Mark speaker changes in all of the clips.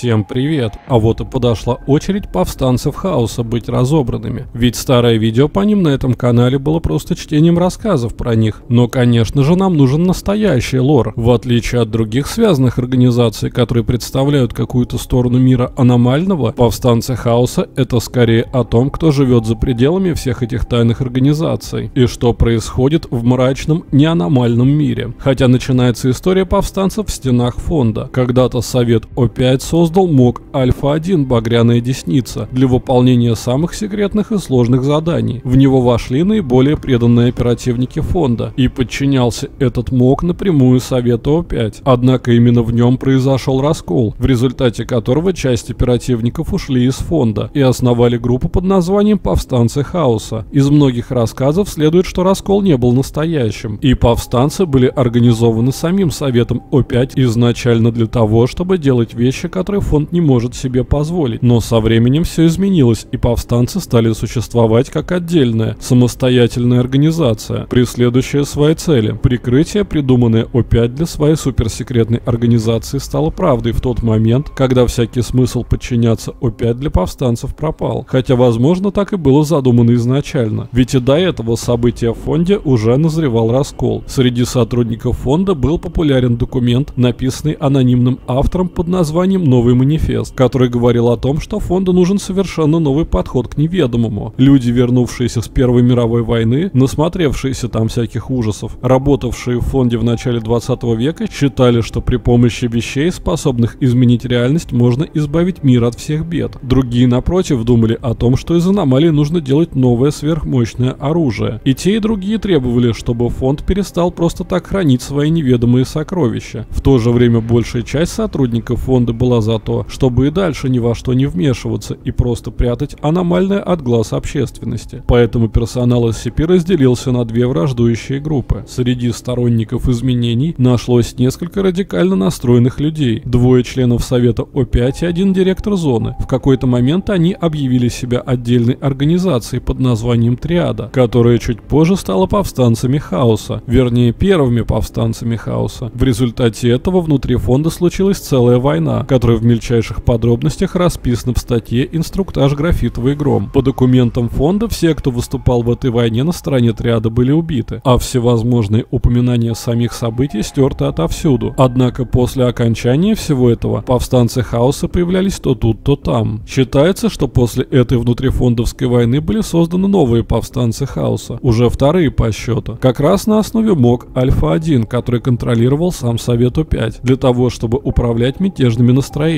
Speaker 1: Всем привет! А вот и подошла очередь повстанцев хаоса быть разобранными. Ведь старое видео по ним на этом канале было просто чтением рассказов про них. Но, конечно же, нам нужен настоящий лор. В отличие от других связанных организаций, которые представляют какую-то сторону мира аномального, повстанцы хаоса это скорее о том, кто живет за пределами всех этих тайных организаций. И что происходит в мрачном, неаномальном мире. Хотя начинается история повстанцев в стенах фонда. Когда-то Совет О5 создал МОК Альфа-1 «Багряная десница» для выполнения самых секретных и сложных заданий. В него вошли наиболее преданные оперативники фонда, и подчинялся этот МОК напрямую Совету О5. Однако именно в нем произошел раскол, в результате которого часть оперативников ушли из фонда и основали группу под названием «Повстанцы Хаоса». Из многих рассказов следует, что раскол не был настоящим, и повстанцы были организованы самим Советом О5 изначально для того, чтобы делать вещи, которые фонд не может себе позволить. Но со временем все изменилось, и повстанцы стали существовать как отдельная, самостоятельная организация, преследующая свои цели. Прикрытие, придуманное О5 для своей суперсекретной организации, стало правдой в тот момент, когда всякий смысл подчиняться О5 для повстанцев пропал. Хотя, возможно, так и было задумано изначально. Ведь и до этого события в фонде уже назревал раскол. Среди сотрудников фонда был популярен документ, написанный анонимным автором под названием «Новый манифест», который говорил о том, что фонду нужен совершенно новый подход к неведомому. Люди, вернувшиеся с Первой мировой войны, насмотревшиеся там всяких ужасов, работавшие в фонде в начале 20 века, считали, что при помощи вещей, способных изменить реальность, можно избавить мир от всех бед. Другие, напротив, думали о том, что из аномалий нужно делать новое сверхмощное оружие. И те, и другие требовали, чтобы фонд перестал просто так хранить свои неведомые сокровища. В то же время большая часть сотрудников фонда была за то, чтобы и дальше ни во что не вмешиваться и просто прятать аномальное от глаз общественности. Поэтому персонал SCP разделился на две враждующие группы. Среди сторонников изменений нашлось несколько радикально настроенных людей, двое членов Совета О5 и один директор зоны. В какой-то момент они объявили себя отдельной организацией под названием Триада, которая чуть позже стала повстанцами Хаоса, вернее первыми повстанцами Хаоса. В результате этого внутри фонда случилась целая война, которая в мельчайших подробностях расписана в статье «Инструктаж графитовый гром». По документам фонда все, кто выступал в этой войне на стороне Триада, были убиты, а всевозможные упоминания самих событий стерты отовсюду. Однако после окончания всего этого повстанцы хаоса появлялись то тут, то там. Считается, что после этой внутрифондовской войны были созданы новые повстанцы хаоса, уже вторые по счету, как раз на основе МОК Альфа-1, который контролировал сам Совету 5, для того, чтобы управлять мятежными настроениями.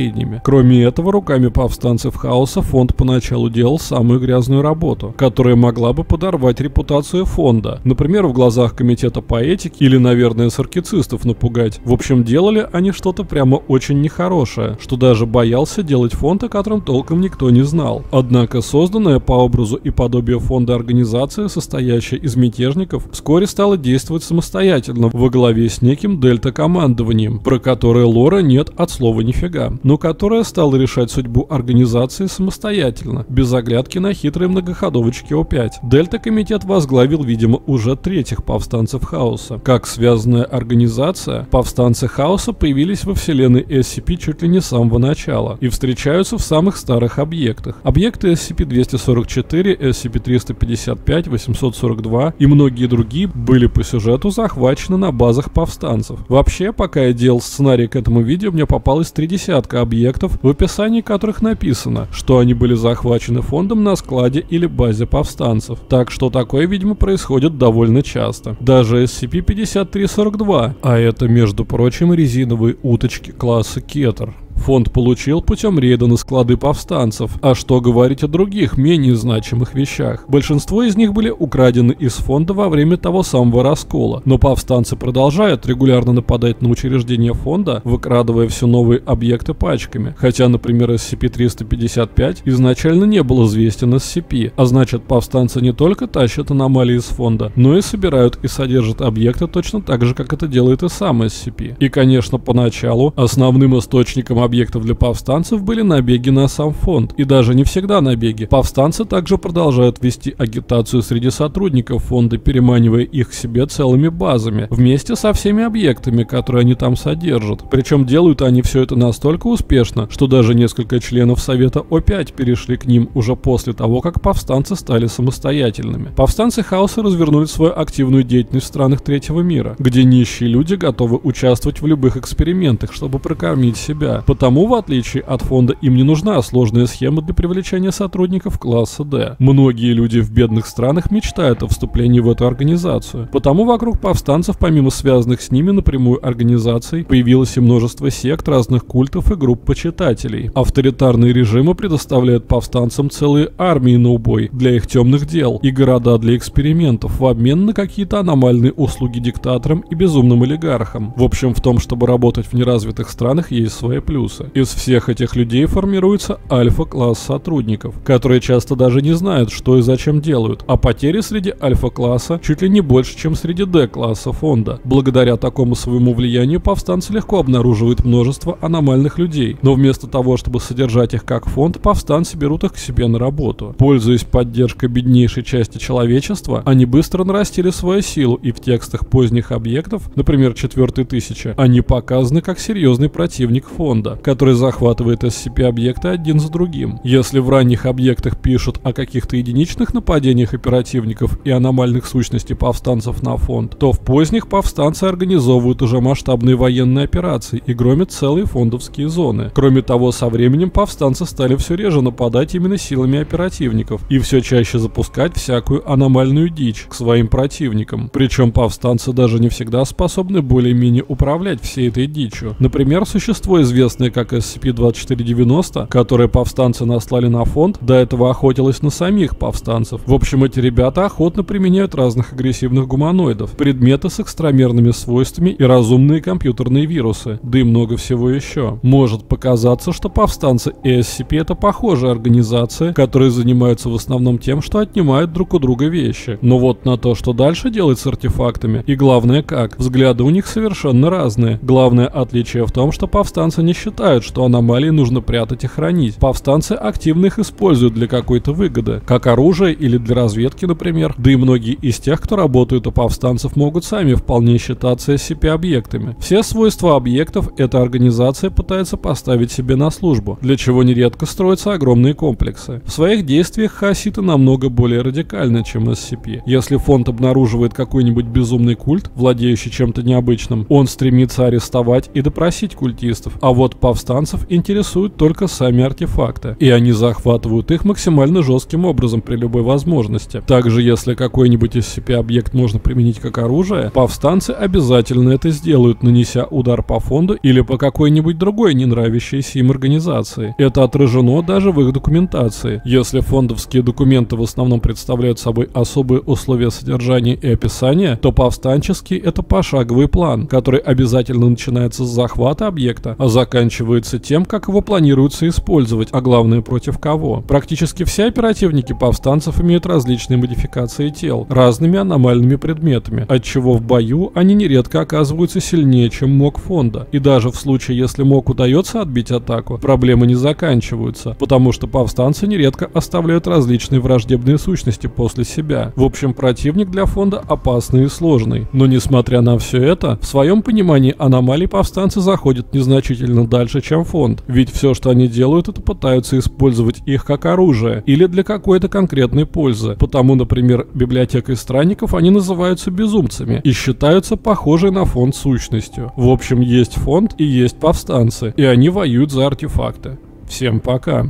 Speaker 1: Кроме этого, руками повстанцев хаоса фонд поначалу делал самую грязную работу, которая могла бы подорвать репутацию фонда, например, в глазах комитета по этике или, наверное, саркицистов напугать. В общем, делали они что-то прямо очень нехорошее, что даже боялся делать фонд, о котором толком никто не знал. Однако созданная по образу и подобию фонда организация, состоящая из мятежников, вскоре стала действовать самостоятельно во главе с неким дельта-командованием, про которое лора нет от слова нифига, но которое стало решать судьбу организации самостоятельно, без оглядки на хитрые многоходовочки О5. Дельта-комитет возглавил, видимо, уже третьих повстанцев Хаоса. Как связанная организация, повстанцы Хаоса появились во вселенной SCP чуть ли не с самого начала и встречаются в самых старых объектах. Объекты SCP-244, SCP-355, 842 и многие другие были по сюжету захвачены на базах повстанцев. Вообще, пока я делал сценарий к этому видео, мне попалось три десятка объектов, в описании которых написано, что они были захвачены фондом на складе или базе повстанцев. Так что такое, видимо, происходит довольно часто. Даже SCP-5342, а это, между прочим, резиновые уточки класса Кетер. Фонд получил путем рейда на склады повстанцев. А что говорить о других, менее значимых вещах? Большинство из них были украдены из фонда во время того самого раскола. Но повстанцы продолжают регулярно нападать на учреждения фонда, выкрадывая все новые объекты пачками. Хотя, например, SCP-355 изначально не был известен SCP, а значит повстанцы не только тащат аномалии из фонда, но и собирают и содержат объекты точно так же, как это делает и сам SCP. И, конечно, поначалу основным источником объектов для повстанцев были набеги на сам фонд. И даже не всегда набеги. Повстанцы также продолжают вести агитацию среди сотрудников фонда, переманивая их к себе целыми базами, вместе со всеми объектами, которые они там содержат. Причем делают они все это настолько успешно, что даже несколько членов Совета О5 перешли к ним уже после того, как повстанцы стали самостоятельными. Повстанцы Хаоса развернули свою активную деятельность в странах третьего мира, где нищие люди готовы участвовать в любых экспериментах, чтобы прокормить себя. Потому, в отличие от фонда, им не нужна сложная схема для привлечения сотрудников класса D. Многие люди в бедных странах мечтают о вступлении в эту организацию. Потому вокруг повстанцев, помимо связанных с ними напрямую организаций, появилось и множество сект, разных культов и групп почитателей. Авторитарные режимы предоставляют повстанцам целые армии на убой для их темных дел и города для экспериментов в обмен на какие-то аномальные услуги диктаторам и безумным олигархам. В общем, в том, чтобы работать в неразвитых странах, есть свои плюсы. Из всех этих людей формируется альфа-класс сотрудников, которые часто даже не знают, что и зачем делают, а потери среди альфа-класса чуть ли не больше, чем среди D-класса фонда. Благодаря такому своему влиянию повстанцы легко обнаруживают множество аномальных людей, но вместо того, чтобы содержать их как фонд, повстанцы берут их к себе на работу. Пользуясь поддержкой беднейшей части человечества, они быстро нарастили свою силу и в текстах поздних объектов, например, четвертой тысячи, они показаны как серьезный противник фонда, который захватывает SCP-объекты один за другим. Если в ранних объектах пишут о каких-то единичных нападениях оперативников и аномальных сущностей повстанцев на фонд, то в поздних повстанцы организовывают уже масштабные военные операции и громят целые фондовские зоны. Кроме того, со временем повстанцы стали все реже нападать именно силами оперативников и все чаще запускать всякую аномальную дичь к своим противникам. Причем повстанцы даже не всегда способны более-менее управлять всей этой дичью. Например, существо, известное как SCP-2490, которое повстанцы наслали на фонд, до этого охотилось на самих повстанцев. В общем, эти ребята охотно применяют разных агрессивных гуманоидов, предметы с экстрамерными свойствами и разумные компьютерные вирусы, да и много всего еще. Может показаться, что повстанцы и SCP это похожие организации, которые занимаются в основном тем, что отнимают друг у друга вещи. Но вот на то, что дальше делать с артефактами, и главное как, взгляды у них совершенно разные. Главное отличие в том, что повстанцы не считают, что аномалии нужно прятать и хранить. Повстанцы активно их используют для какой-то выгоды, как оружие или для разведки, например. Да и многие из тех, кто работают у повстанцев, могут сами вполне считаться SCP-объектами. Все свойства объектов эта организация пытается поставить себе на службу, для чего нередко строятся огромные комплексы. В своих действиях хаоситы намного более радикальны, чем SCP. Если фонд обнаруживает какой-нибудь безумный культ, владеющий чем-то необычным, он стремится арестовать и допросить культистов, а вот повстанцев интересуют только сами артефакты, и они захватывают их максимально жестким образом при любой возможности. Также, если какой-нибудь SCP-объект можно применить как оружие, повстанцы обязательно это сделают, нанеся удар по фонду или по какой-нибудь другой не нравящейся им организации. Это отражено даже в их документации. Если фондовские документы в основном представляют собой особые условия содержания и описания, то повстанческий это пошаговый план, который обязательно начинается с захвата объекта, а заканчивается тем, как его планируется использовать, а главное против кого. Практически все оперативники повстанцев имеют различные модификации тел, разными аномальными предметами, отчего в бою они нередко оказываются сильнее, чем мог фонда. И даже в случае, если мог удается отбить атаку, проблемы не заканчиваются, потому что повстанцы нередко оставляют различные враждебные сущности после себя. В общем, противник для фонда опасный и сложный. Но несмотря на все это, в своем понимании аномалий повстанцы заходят незначительно дальше, чем фонд. Ведь все, что они делают, это пытаются использовать их как оружие или для какой-то конкретной пользы. Потому, например, библиотекой странников они называются безумцами и считаются похожей на фонд сущностью. В общем, есть фонд и есть повстанцы, и они воюют за артефакты. Всем пока.